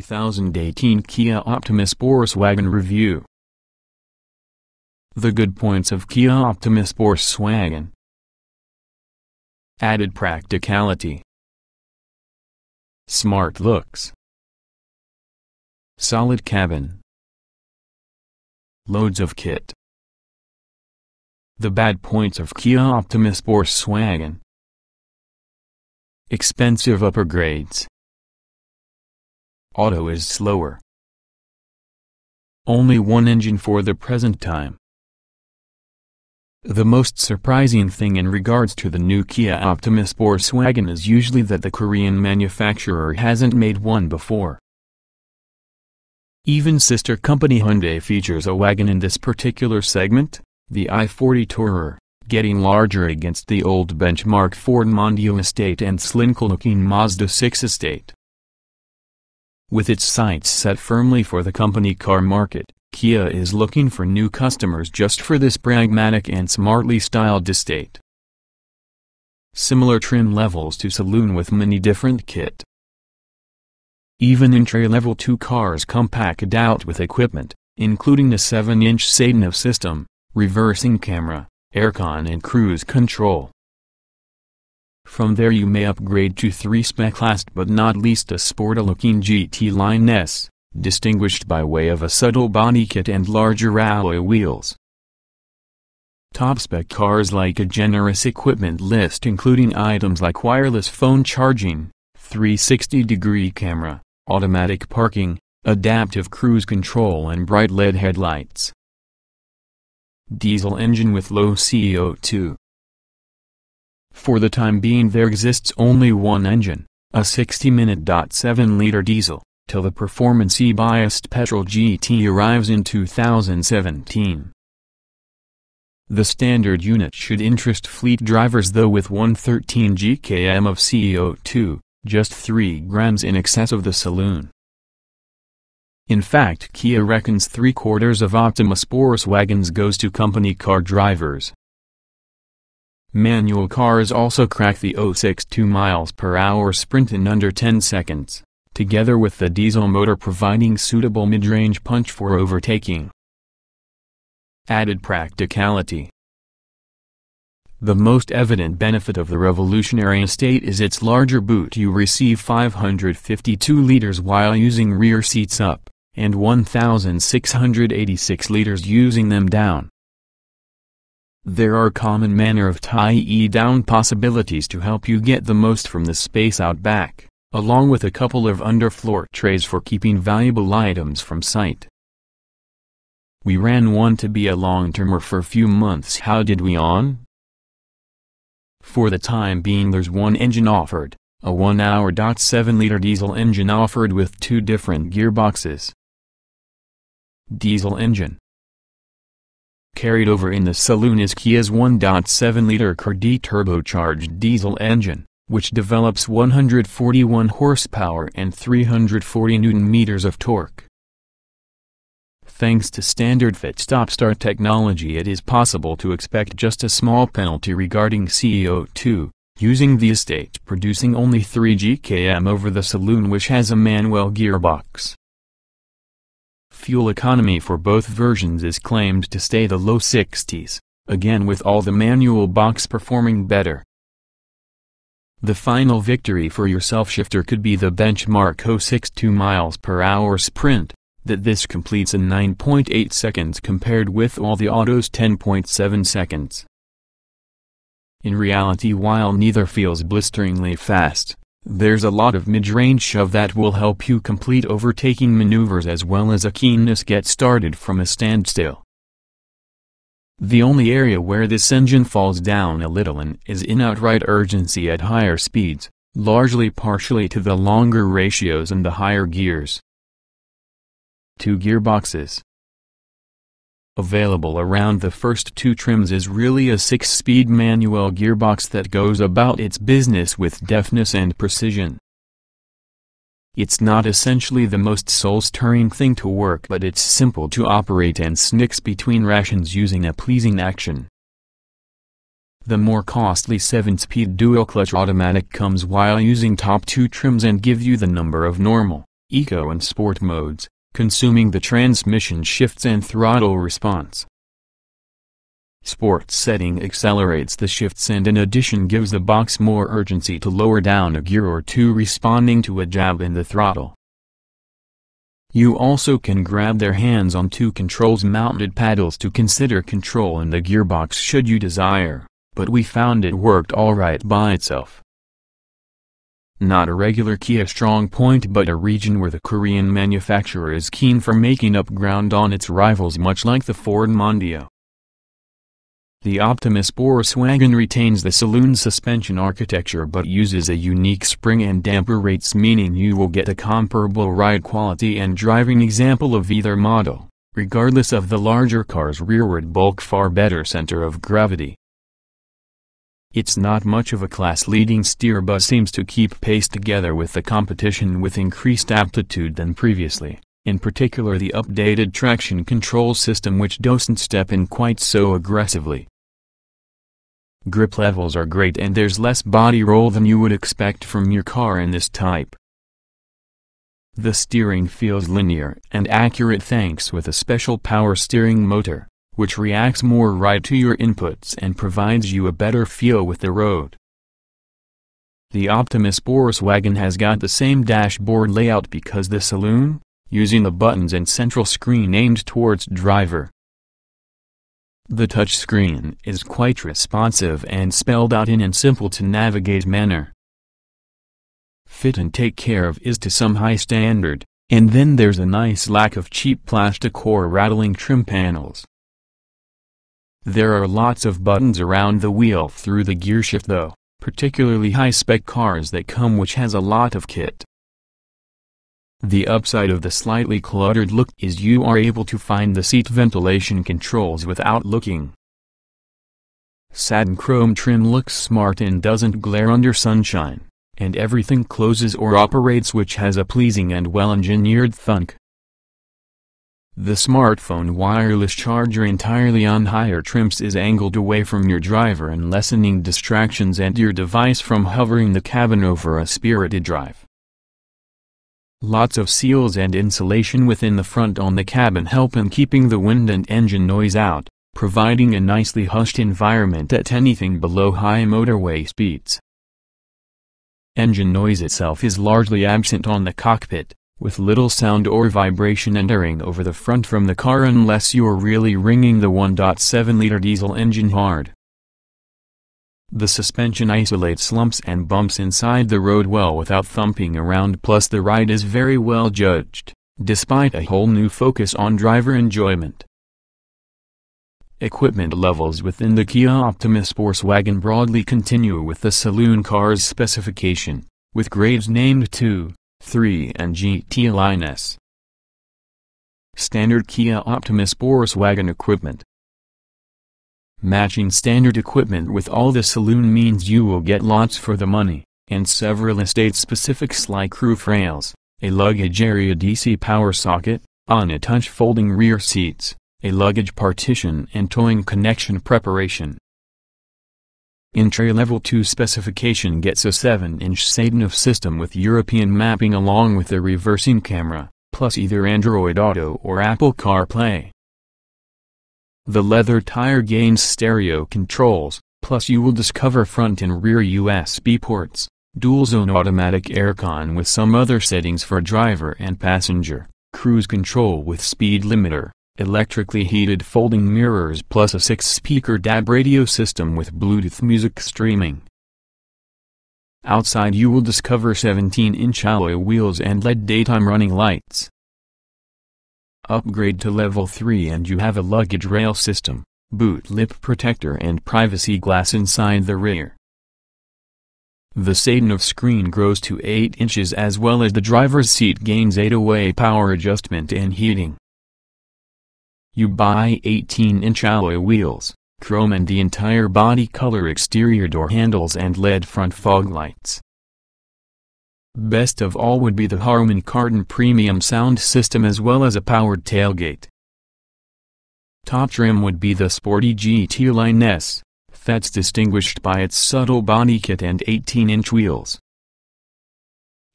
2018 Kia Optima Sportswagon Review. The good points of Kia Optima Sportswagon Added practicality. Smart looks. Solid cabin. Loads of kit. The bad points of Kia Optima Sportswagon Expensive upper grades Auto is slower. Only one engine for the present time. The most surprising thing in regards to the new Kia Optima Sportswagon is usually that the Korean manufacturer hasn't made one before. Even sister company Hyundai features a wagon in this particular segment, the i40 Tourer, getting larger against the old benchmark Ford Mondeo Estate and slinky-looking Mazda 6 Estate. With its sights set firmly for the company car market, Kia is looking for new customers just for this pragmatic and smartly styled estate. Similar trim levels to Saloon with many different kit. Even entry-level two cars come packed out with equipment, including a 7-inch sat-nav system, reversing camera, aircon and cruise control. From there you may upgrade to 3 spec last but not least a sporty-looking GT Line S, distinguished by way of a subtle body kit and larger alloy wheels. Top spec cars like a generous equipment list including items like wireless phone charging, 360-degree camera, automatic parking, adaptive cruise control and bright LED headlights. Diesel engine with low CO2 for the time being there exists only one engine, a 60-minute .7-liter diesel, till the performance E-biased petrol GT arrives in 2017. The standard unit should interest fleet drivers though with 113 gkm of CO2, just 3 grams in excess of the saloon. In fact Kia reckons three-quarters of Optima Sportswagons goes to company car drivers. Manual cars also crack the 062 miles per hour sprint in under 10 seconds, together with the diesel motor providing suitable mid-range punch for overtaking. Added practicality The most evident benefit of the revolutionary estate is its larger boot you receive 552 liters while using rear seats up, and 1,686 liters using them down. There are common manner of tie-down possibilities to help you get the most from the space out back, along with a couple of underfloor trays for keeping valuable items from sight. We ran one to be a long-termer for a few months how did we on? For the time being there's one engine offered, a 1-hour 7-liter diesel engine offered with two different gearboxes. Diesel engine Carried over in the saloon is Kia's 1.7-liter CAR-D turbocharged diesel engine, which develops 141 horsepower and 340 newton-meters of torque. Thanks to standard fit stop-start technology it is possible to expect just a small penalty regarding CO2, using the estate producing only 3 GKM over the saloon which has a manual gearbox. Fuel economy for both versions is claimed to stay the low 60s, again with all the manual box performing better. The final victory for your self-shifter could be the benchmark 062 miles per hour sprint, that this completes in 9.8 seconds compared with all the autos 10.7 seconds. In reality while neither feels blisteringly fast, there's a lot of mid-range shove that will help you complete overtaking maneuvers as well as a keenness get started from a standstill. The only area where this engine falls down a little in is in outright urgency at higher speeds, largely partially to the longer ratios and the higher gears. Two gearboxes available around the first two trims is really a six-speed manual gearbox that goes about its business with deftness and precision. It's not essentially the most soul-stirring thing to work but it's simple to operate and snicks between rations using a pleasing action. The more costly 7-speed dual-clutch automatic comes while using top two trims and give you the number of normal, Eco and Sport modes, consuming the transmission shifts and throttle response. Sports setting accelerates the shifts and in addition gives the box more urgency to lower down a gear or two responding to a jab in the throttle. You also can grab their hands on two controls mounted paddles to consider control in the gearbox should you desire, but we found it worked alright by itself. Not a regular Kia strong point but a region where the Korean manufacturer is keen for making up ground on its rivals much like the Ford Mondeo. The Optima Sportswagon retains the saloon suspension architecture but uses a unique spring and damper rates meaning you will get a comparable ride quality and driving example of either model, regardless of the larger car's rearward bulk far better center of gravity. It's not much of a class-leading steer but seems to keep pace together with the competition with increased aptitude than previously in particular the updated traction control system which doesn't step in quite so aggressively. Grip levels are great and there's less body roll than you would expect from your car in this type. The steering feels linear and accurate thanks with a special power steering motor, which reacts more right to your inputs and provides you a better feel with the road. The Optima Sportswagon has got the same dashboard layout because the saloon, using the buttons and central screen aimed towards driver, the touchscreen is quite responsive and spelled out in an simple-to-navigate manner. Fit and take care of is to some high standard, and then there's a nice lack of cheap plastic or rattling trim panels. There are lots of buttons around the wheel through the gearshift though, particularly high-spec cars that come which has a lot of kit. The upside of the slightly cluttered look is you are able to find the seat ventilation controls without looking. Satin chrome trim looks smart and doesn't glare under sunshine, and everything closes or operates which has a pleasing and well-engineered thunk. The smartphone wireless charger entirely on higher trims is angled away from your driver and lessening distractions and your device from hovering the cabin over a spirited drive. Lots of seals and insulation within the front on the cabin help in keeping the wind and engine noise out, providing a nicely hushed environment at anything below high motorway speeds. Engine noise itself is largely absent on the cockpit, with little sound or vibration entering over the front from the car unless you're really ringing the 1.7-liter diesel engine hard. The suspension isolates lumps and bumps inside the road well without thumping around plus the ride is very well judged, despite a whole new focus on driver enjoyment. Equipment levels within the Kia Optima Sportswagon broadly continue with the saloon car's specification, with grades named 2, 3 and GT Line S. Standard Kia Optima Sportswagon equipment Matching standard equipment with all the saloon means you will get lots for the money, and several estate-specifics like roof rails, a luggage area DC power socket, on a touch folding rear seats, a luggage partition and towing connection preparation. Entry Level 2 specification gets a 7-inch Sat-nav system with European mapping along with a reversing camera, plus either Android Auto or Apple CarPlay. The leather tire gains stereo controls, plus you will discover front and rear USB ports, dual-zone automatic aircon with some other settings for driver and passenger, cruise control with speed limiter, electrically heated folding mirrors plus a 6-speaker DAB radio system with Bluetooth music streaming. Outside you will discover 17-inch alloy wheels and LED daytime running lights. Upgrade to level 3 and you have a luggage rail system, boot lip protector and privacy glass inside the rear. The Sat-nav screen grows to 8 inches as well as the driver's seat gains 8-way power adjustment and heating. You buy 18-inch alloy wheels, chrome and the entire body color exterior door handles and LED front fog lights. Best of all would be the Harman Kardon premium sound system as well as a powered tailgate. Top trim would be the sporty GT Line S, that's distinguished by its subtle body kit and 18-inch wheels.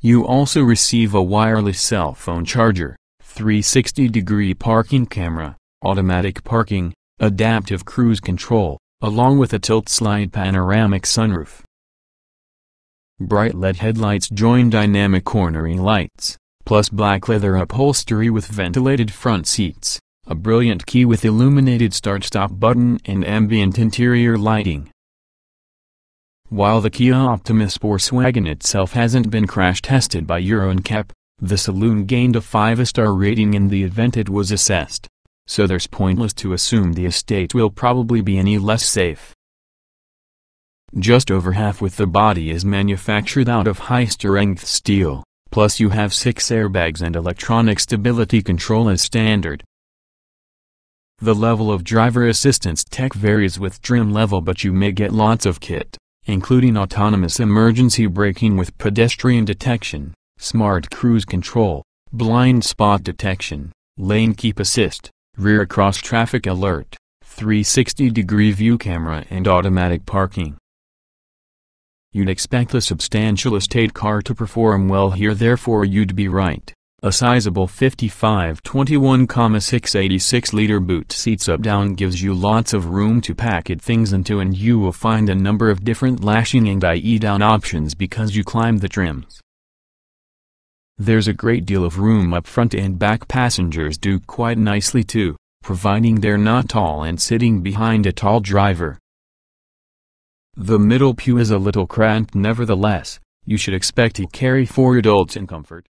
You also receive a wireless cell phone charger, 360-degree parking camera, automatic parking, adaptive cruise control, along with a tilt-slide panoramic sunroof. Bright LED headlights join dynamic cornering lights, plus black leather upholstery with ventilated front seats, a brilliant key with illuminated start-stop button and ambient interior lighting. While the Kia Optima Sportswagon itself hasn't been crash-tested by Euro NCAP, the saloon gained a 5-star rating in the event it was assessed, so there's pointless to assume the estate will probably be any less safe. Just over half with the body is manufactured out of high-strength steel, plus you have 6 airbags and electronic stability control as standard. The level of driver assistance tech varies with trim level but you may get lots of kit, including autonomous emergency braking with pedestrian detection, smart cruise control, blind spot detection, lane keep assist, rear cross traffic alert, 360-degree view camera and automatic parking. You'd expect the substantial estate car to perform well here therefore you'd be right. A sizable 5521,686 liter boot seats up down gives you lots of room to pack it things into and you will find a number of different lashing and IE down options because you climb the trims. There's a great deal of room up front and back passengers do quite nicely too, providing they're not tall and sitting behind a tall driver. The middle pew is a little cramped nevertheless, you should expect to carry four adults in comfort.